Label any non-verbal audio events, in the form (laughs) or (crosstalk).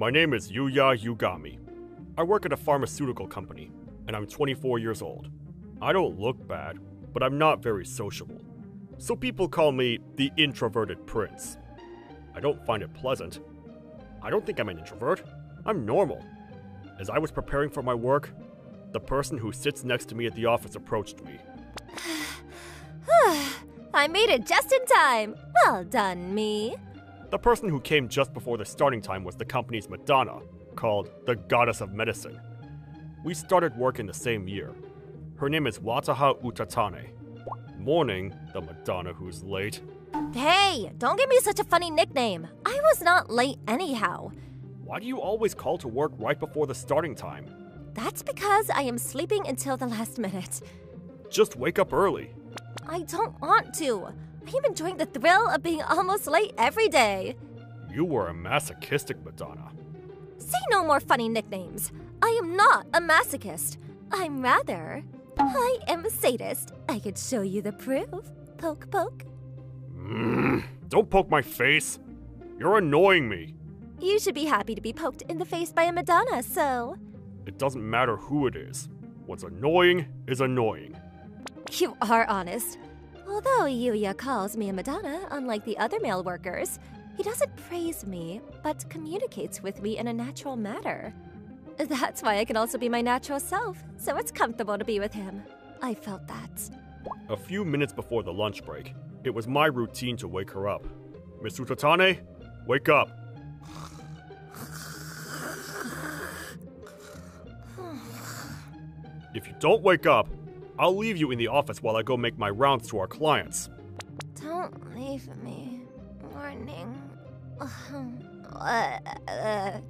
My name is Yuya Yugami. I work at a pharmaceutical company, and I'm 24 years old. I don't look bad, but I'm not very sociable. So people call me the introverted prince. I don't find it pleasant. I don't think I'm an introvert. I'm normal. As I was preparing for my work, the person who sits next to me at the office approached me. (sighs) (sighs) I made it just in time. Well done, me. The person who came just before the starting time was the company's Madonna, called the Goddess of Medicine. We started work in the same year. Her name is Wataha Utatane. Morning, the Madonna who's late. Hey, don't give me such a funny nickname. I was not late anyhow. Why do you always call to work right before the starting time? That's because I am sleeping until the last minute. Just wake up early. I don't want to. I am enjoying the thrill of being almost late every day. You were a masochistic Madonna. Say no more funny nicknames. I am not a masochist. I'm rather. I am a sadist. I could show you the proof. Poke, poke. Mm, don't poke my face. You're annoying me. You should be happy to be poked in the face by a Madonna, so. It doesn't matter who it is. What's annoying is annoying. You are honest. Although Yuya calls me a Madonna, unlike the other male workers, he doesn't praise me, but communicates with me in a natural manner. That's why I can also be my natural self, so it's comfortable to be with him. I felt that. A few minutes before the lunch break, it was my routine to wake her up. Miss Utatane, wake up. If you don't wake up, I'll leave you in the office while I go make my rounds to our clients. Don't leave me. Morning. (laughs)